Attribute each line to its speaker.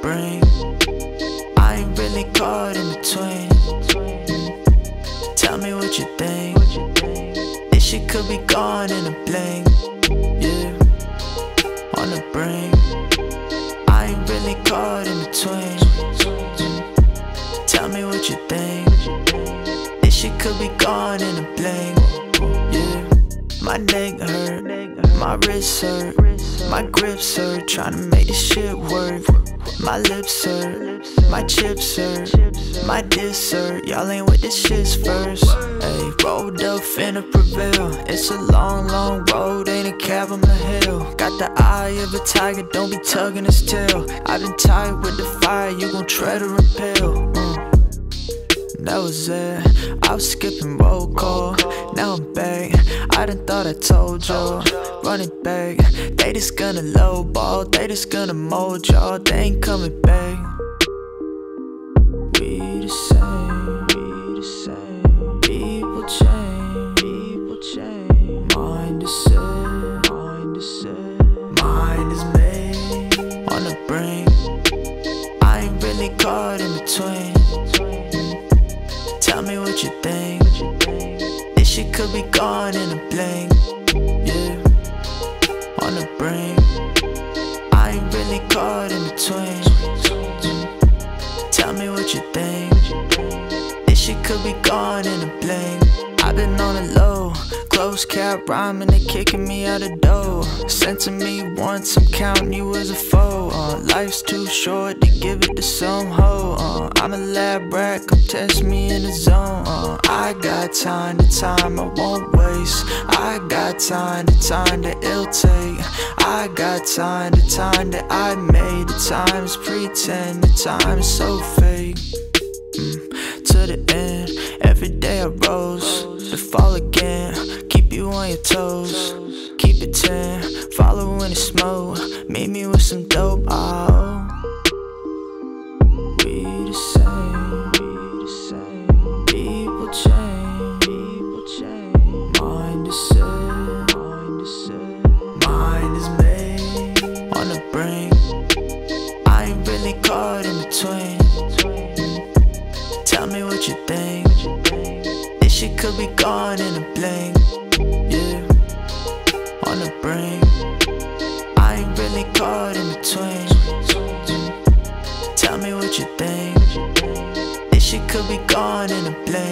Speaker 1: brink. I ain't really caught in between. Tell me what you think. This shit could be gone in a blink. Yeah, on the brink. I ain't really caught in between. Tell me what you think. This shit could be gone in a blink. Yeah, my neck hurt, my wrist hurt, my grips hurt. Tryna make this shit work. My lips hurt, my chips hurt, my diss hurt. Y'all ain't with this shit's first. Hey, rolled up finna prevail. It's a long, long road, ain't a cab on the hill. Got the eye of a tiger, don't be tugging his tail. I been tired with the fire, you gon' tread or repel. Mm. That was it. I was skipping roll call. Done thought I told y'all. Run it back. They just gonna lowball. They just gonna mold y'all. They ain't coming back. We the same. We the same. People change. People change. Mind is set. Mind is set. Mind is made. On the brink. I ain't really caught in between. Tell me what you think. Could be gone in a blink. Yeah, on the brink. I ain't really caught in between. Tell me what you think. This shit could be gone in a blink. I've been on the low, close cap rhyming, they kicking me out of dough. Sent to me once, I'm counting you as a foe. Uh, life's too short to give it to some hoe. Uh, I'm a lab rat, come test me in the zone. Uh, I got time to time, I won't waste. I got time to time to ill take. I got time to time that I made. The times pretend, the time's so fake. Mm, to the end, every day I rose to fall again. Your toes, keep it 10. Follow when it's smoke, meet me with some dope. Oh, we the same, we the same. People change, people change. Mind is set, mind is set. Mind is made on the brink. I ain't really caught in between. Tell me what you think. This shit could be gone in a blink. Yeah, on the brink. I ain't really caught in between. Tell me what you think. This shit could be gone in a blink.